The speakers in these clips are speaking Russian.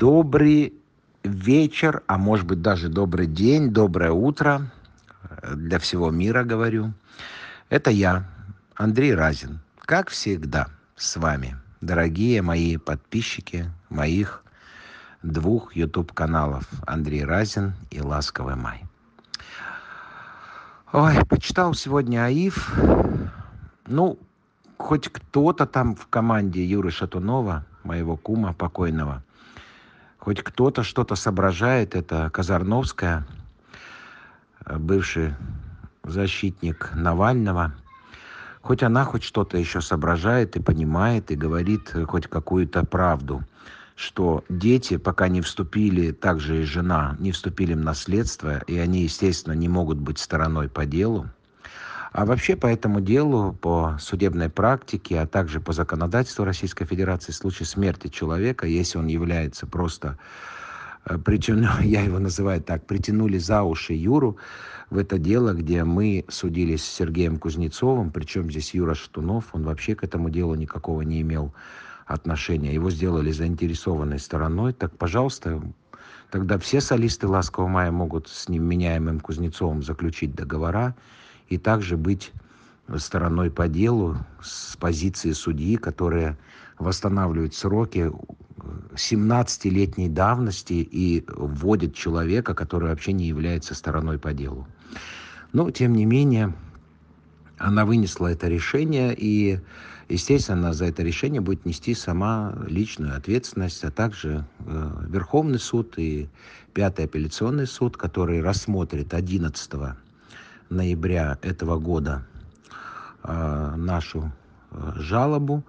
Добрый вечер, а может быть даже добрый день, доброе утро для всего мира говорю. Это я, Андрей Разин, как всегда с вами, дорогие мои подписчики моих двух YouTube каналов Андрей Разин и Ласковый Май. Ой, почитал сегодня АИФ. Ну, хоть кто-то там в команде Юры Шатунова, моего кума покойного, хоть кто-то что-то соображает, это Казарновская, бывший защитник Навального, хоть она хоть что-то еще соображает и понимает, и говорит хоть какую-то правду, что дети, пока не вступили, также и жена, не вступили в наследство, и они, естественно, не могут быть стороной по делу, а вообще по этому делу, по судебной практике, а также по законодательству Российской Федерации, в случае смерти человека, если он является просто э, притяну, я его называю так, притянули за уши Юру в это дело, где мы судились с Сергеем Кузнецовым, причем здесь Юра Штунов, он вообще к этому делу никакого не имел отношения. Его сделали заинтересованной стороной, так, пожалуйста, тогда все солисты «Ласкового мая» могут с ним меняемым Кузнецовым заключить договора, и также быть стороной по делу с позиции судьи, которая восстанавливает сроки 17-летней давности и вводит человека, который вообще не является стороной по делу. Но, тем не менее, она вынесла это решение, и, естественно, за это решение будет нести сама личную ответственность, а также э, Верховный суд и Пятый апелляционный суд, который рассмотрит 11 ноября этого года э, нашу э, жалобу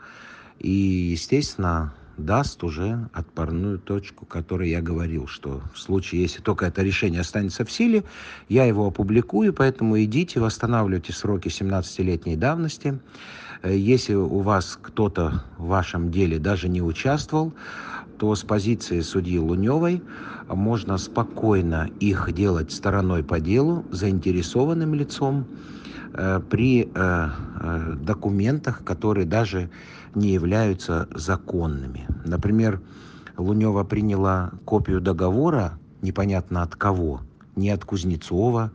и, естественно, даст уже отпорную точку, о которой я говорил, что в случае, если только это решение останется в силе, я его опубликую, поэтому идите, восстанавливайте сроки 17-летней давности. Э, если у вас кто-то в вашем деле даже не участвовал, то с позиции судьи Луневой можно спокойно их делать стороной по делу, заинтересованным лицом, э, при э, э, документах, которые даже не являются законными. Например, Лунева приняла копию договора, непонятно от кого, не от Кузнецова,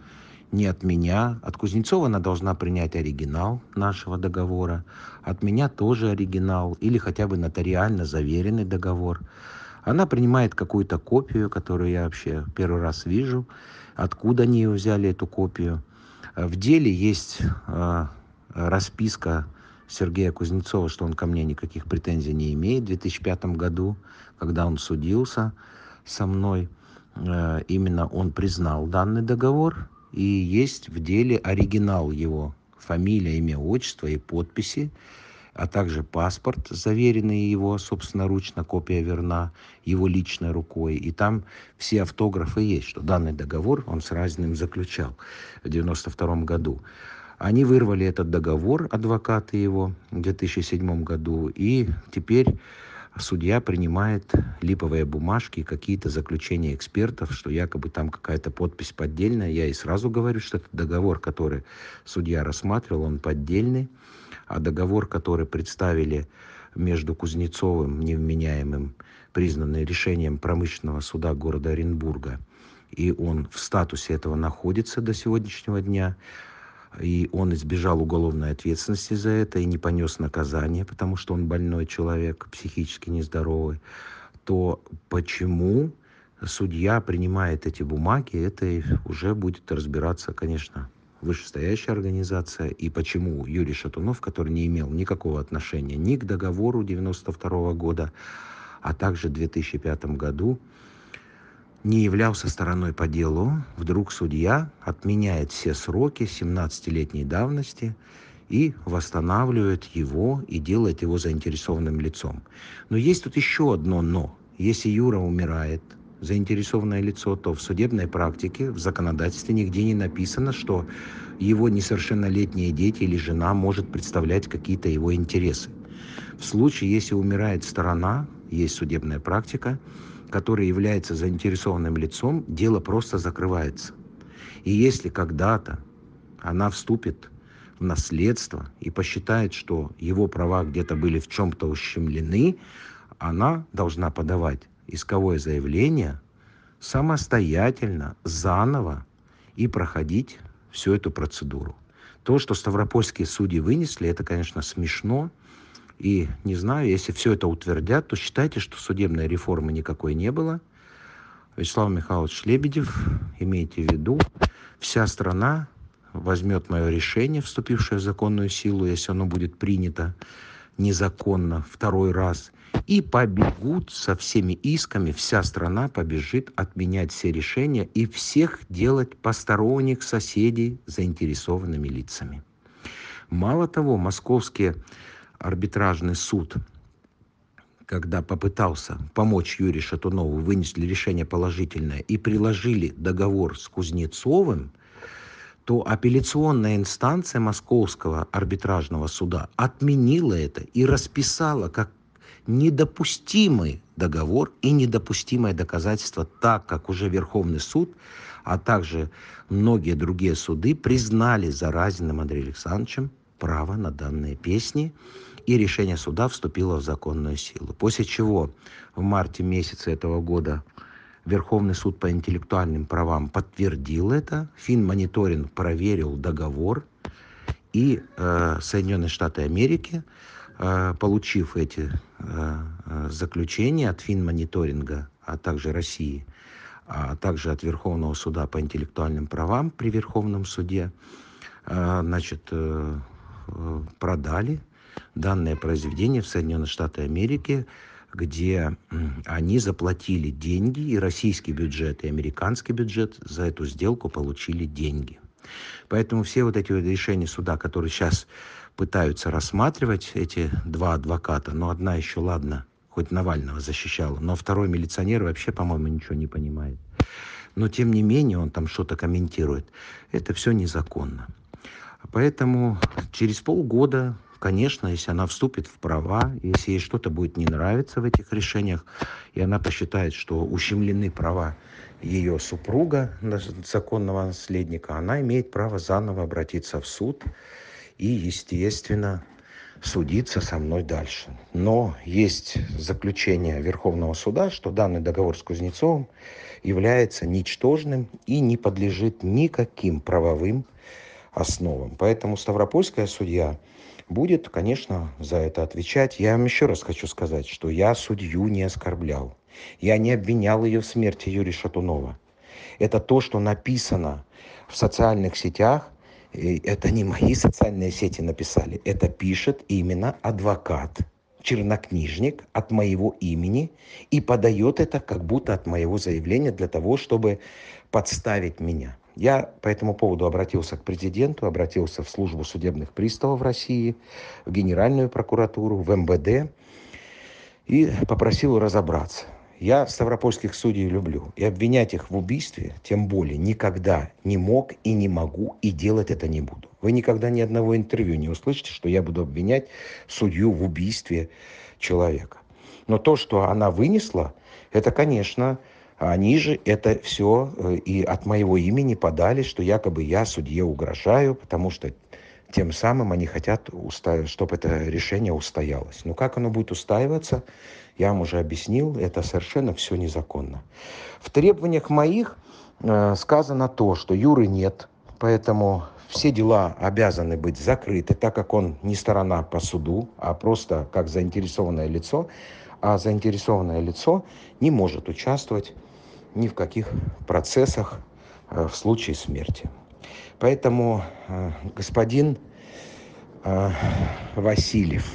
не от меня. От Кузнецова она должна принять оригинал нашего договора. От меня тоже оригинал или хотя бы нотариально заверенный договор. Она принимает какую-то копию, которую я вообще первый раз вижу. Откуда они ее взяли, эту копию. В деле есть э, расписка Сергея Кузнецова, что он ко мне никаких претензий не имеет в 2005 году, когда он судился со мной. Э, именно он признал данный договор и есть в деле оригинал его, фамилия, имя, отчество и подписи, а также паспорт, заверенный его собственноручно, копия верна, его личной рукой. И там все автографы есть, что данный договор он с разным заключал в 92 году. Они вырвали этот договор, адвокаты его, в 2007 году, и теперь судья принимает липовые бумажки, какие-то заключения экспертов, что якобы там какая-то подпись поддельная. Я и сразу говорю, что это договор, который судья рассматривал, он поддельный. А договор, который представили между Кузнецовым, невменяемым, признанный решением промышленного суда города Оренбурга, и он в статусе этого находится до сегодняшнего дня, и он избежал уголовной ответственности за это и не понес наказание, потому что он больной человек, психически нездоровый, то почему судья принимает эти бумаги, это уже будет разбираться, конечно, вышестоящая организация, и почему Юрий Шатунов, который не имел никакого отношения ни к договору 92 года, а также в 2005 году, не являлся стороной по делу, вдруг судья отменяет все сроки 17-летней давности и восстанавливает его и делает его заинтересованным лицом. Но есть тут еще одно «но». Если Юра умирает, заинтересованное лицо, то в судебной практике, в законодательстве нигде не написано, что его несовершеннолетние дети или жена может представлять какие-то его интересы. В случае, если умирает сторона, есть судебная практика, который является заинтересованным лицом, дело просто закрывается. И если когда-то она вступит в наследство и посчитает, что его права где-то были в чем-то ущемлены, она должна подавать исковое заявление самостоятельно, заново и проходить всю эту процедуру. То, что ставропольские судьи вынесли, это, конечно, смешно. И не знаю, если все это утвердят, то считайте, что судебной реформы никакой не было. Вячеслав Михайлович Лебедев, имейте в виду, вся страна возьмет мое решение, вступившее в законную силу, если оно будет принято незаконно второй раз, и побегут со всеми исками, вся страна побежит отменять все решения и всех делать посторонних соседей заинтересованными лицами. Мало того, московский арбитражный суд когда попытался помочь Юрию Шатунову, вынесли решение положительное и приложили договор с Кузнецовым, то апелляционная инстанция Московского арбитражного суда отменила это и расписала как недопустимый договор и недопустимое доказательство, так как уже Верховный суд, а также многие другие суды признали за Разиным Андреем Александровичем право на данные песни, и решение суда вступило в законную силу. После чего в марте месяце этого года Верховный суд по интеллектуальным правам подтвердил это, Финмониторинг проверил договор, и э, Соединенные Штаты Америки, э, получив эти э, э заключения от Финмониторинга, а также России, а также от Верховного суда по интеллектуальным правам при Верховном суде, э, значит, э, продали данное произведение в Соединенные Штаты Америки, где они заплатили деньги, и российский бюджет, и американский бюджет за эту сделку получили деньги. Поэтому все вот эти решения суда, которые сейчас пытаются рассматривать, эти два адвоката, но одна еще, ладно, хоть Навального защищала, но второй милиционер вообще, по-моему, ничего не понимает. Но тем не менее он там что-то комментирует. Это все незаконно. Поэтому через полгода конечно, если она вступит в права, если ей что-то будет не нравиться в этих решениях, и она посчитает, что ущемлены права ее супруга, законного наследника, она имеет право заново обратиться в суд и, естественно, судиться со мной дальше. Но есть заключение Верховного суда, что данный договор с Кузнецовым является ничтожным и не подлежит никаким правовым основам. Поэтому Ставропольская судья будет, конечно, за это отвечать. Я вам еще раз хочу сказать, что я судью не оскорблял. Я не обвинял ее в смерти Юрия Шатунова. Это то, что написано в социальных сетях. Это не мои социальные сети написали. Это пишет именно адвокат, чернокнижник от моего имени и подает это как будто от моего заявления для того, чтобы подставить меня. Я по этому поводу обратился к президенту, обратился в службу судебных приставов России, в Генеральную прокуратуру, в МВД и попросил разобраться. Я ставропольских судей люблю. И обвинять их в убийстве, тем более, никогда не мог и не могу, и делать это не буду. Вы никогда ни одного интервью не услышите, что я буду обвинять судью в убийстве человека. Но то, что она вынесла, это, конечно, они же это все э, и от моего имени подали, что якобы я судье угрожаю, потому что тем самым они хотят, чтобы это решение устоялось. Но как оно будет устаиваться, я вам уже объяснил, это совершенно все незаконно. В требованиях моих э, сказано то, что Юры нет, поэтому все дела обязаны быть закрыты, так как он не сторона по суду, а просто как заинтересованное лицо, а заинтересованное лицо не может участвовать ни в каких процессах э, в случае смерти. Поэтому э, господин э, Васильев,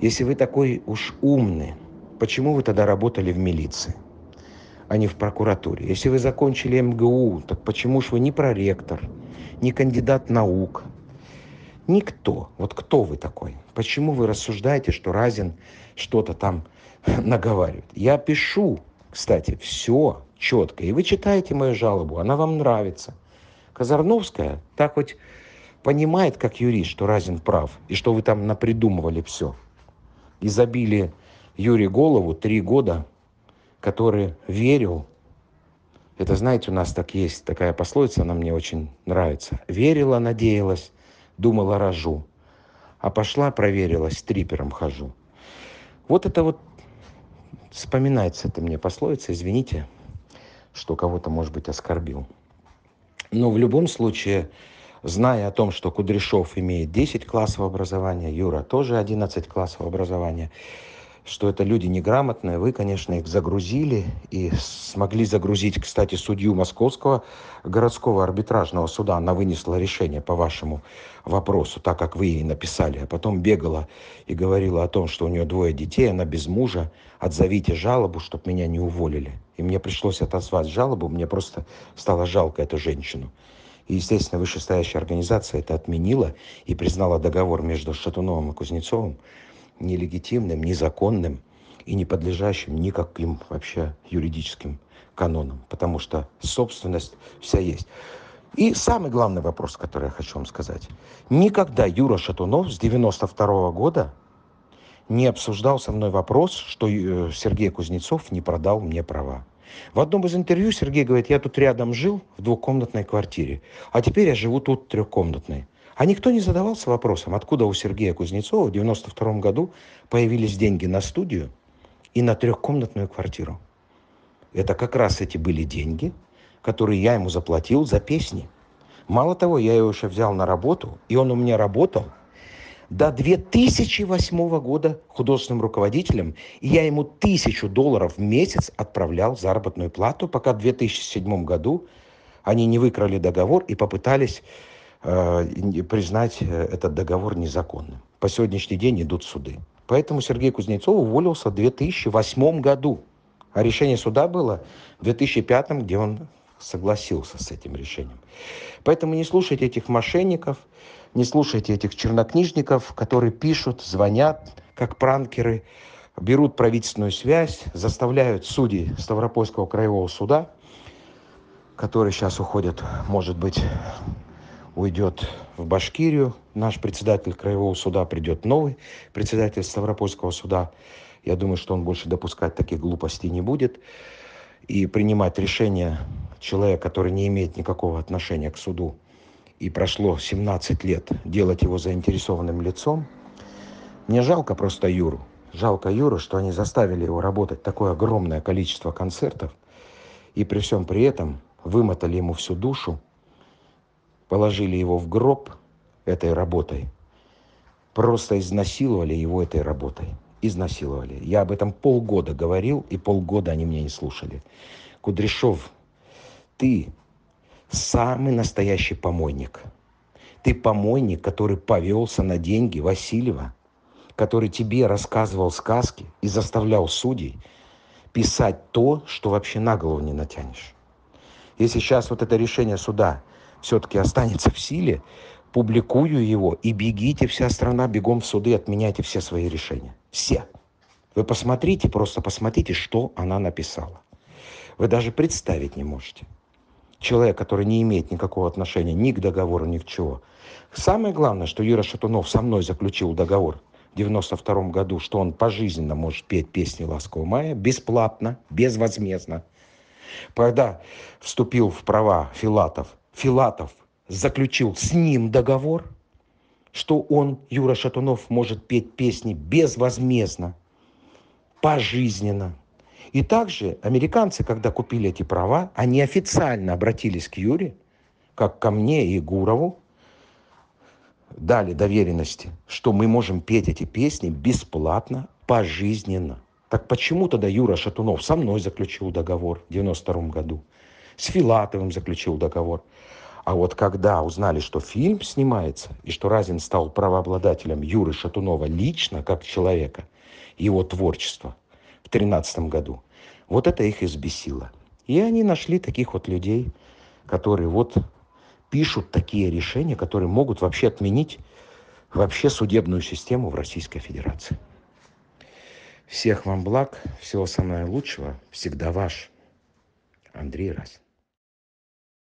если вы такой уж умный, почему вы тогда работали в милиции, а не в прокуратуре? Если вы закончили МГУ, так почему же вы не проректор, не кандидат наук, никто? Вот кто вы такой? Почему вы рассуждаете, что Разин что-то там наговаривает? Я пишу кстати, все четко. И вы читаете мою жалобу, она вам нравится. Казарновская так хоть понимает, как юрист, что Разин прав, и что вы там напридумывали все. И забили Юрию голову три года, который верил. Это, знаете, у нас так есть такая пословица, она мне очень нравится. Верила, надеялась, думала, рожу. А пошла, проверила, с трипером хожу. Вот это вот вспоминается это мне пословица, извините, что кого-то, может быть, оскорбил. Но в любом случае, зная о том, что Кудряшов имеет 10 классов образования, Юра тоже 11 классов образования, что это люди неграмотные, вы, конечно, их загрузили и смогли загрузить, кстати, судью Московского городского арбитражного суда. Она вынесла решение по вашему вопросу, так как вы ей написали, а потом бегала и говорила о том, что у нее двое детей, она без мужа, отзовите жалобу, чтобы меня не уволили. И мне пришлось отозвать жалобу, мне просто стало жалко эту женщину. И, естественно, вышестоящая организация это отменила и признала договор между Шатуновым и Кузнецовым нелегитимным, незаконным и не подлежащим никаким вообще юридическим канонам, потому что собственность вся есть. И самый главный вопрос, который я хочу вам сказать. Никогда Юра Шатунов с 92 -го года не обсуждал со мной вопрос, что э, Сергей Кузнецов не продал мне права. В одном из интервью Сергей говорит, я тут рядом жил в двухкомнатной квартире, а теперь я живу тут трехкомнатной. А никто не задавался вопросом, откуда у Сергея Кузнецова в 92 году появились деньги на студию и на трехкомнатную квартиру. Это как раз эти были деньги, которые я ему заплатил за песни. Мало того, я его еще взял на работу, и он у меня работал до 2008 года художественным руководителем, и я ему тысячу долларов в месяц отправлял заработную плату, пока в 2007 году они не выкрали договор и попытались признать э, этот договор незаконным. По сегодняшний день идут суды. Поэтому Сергей Кузнецов уволился в 2008 году. А решение суда было в 2005, где он согласился с этим решением. Поэтому не слушайте этих мошенников, не слушайте этих чернокнижников, которые пишут, звонят, как пранкеры, берут правительственную связь, заставляют судей Ставропольского краевого суда, которые сейчас уходят, может быть, уйдет в Башкирию, наш председатель краевого суда, придет новый председатель Ставропольского суда. Я думаю, что он больше допускать таких глупостей не будет. И принимать решение человека, который не имеет никакого отношения к суду, и прошло 17 лет, делать его заинтересованным лицом. Мне жалко просто Юру. Жалко Юру, что они заставили его работать такое огромное количество концертов, и при всем при этом вымотали ему всю душу, положили его в гроб этой работой, просто изнасиловали его этой работой. Изнасиловали. Я об этом полгода говорил, и полгода они меня не слушали. Кудряшов, ты самый настоящий помойник. Ты помойник, который повелся на деньги Васильева, который тебе рассказывал сказки и заставлял судей писать то, что вообще на голову не натянешь. Если сейчас вот это решение суда все-таки останется в силе, публикую его и бегите, вся страна бегом в суды, отменяйте все свои решения. Все. Вы посмотрите, просто посмотрите, что она написала. Вы даже представить не можете. Человек, который не имеет никакого отношения ни к договору, ни к чего. Самое главное, что Юра Шатунов со мной заключил договор в 92 году, что он пожизненно может петь песни «Ласкового мая» бесплатно, безвозмездно. Когда вступил в права Филатов, Филатов заключил с ним договор, что он, Юра Шатунов, может петь песни безвозмездно, пожизненно. И также американцы, когда купили эти права, они официально обратились к Юре, как ко мне и Гурову, дали доверенности, что мы можем петь эти песни бесплатно, пожизненно. Так почему тогда Юра Шатунов со мной заключил договор в 92 году? С Филатовым заключил договор. А вот когда узнали, что фильм снимается, и что Разин стал правообладателем Юры Шатунова лично, как человека, его творчества в 2013 году, вот это их избесило. И они нашли таких вот людей, которые вот пишут такие решения, которые могут вообще отменить вообще судебную систему в Российской Федерации. Всех вам благ, всего самого лучшего. Всегда ваш Андрей Раз.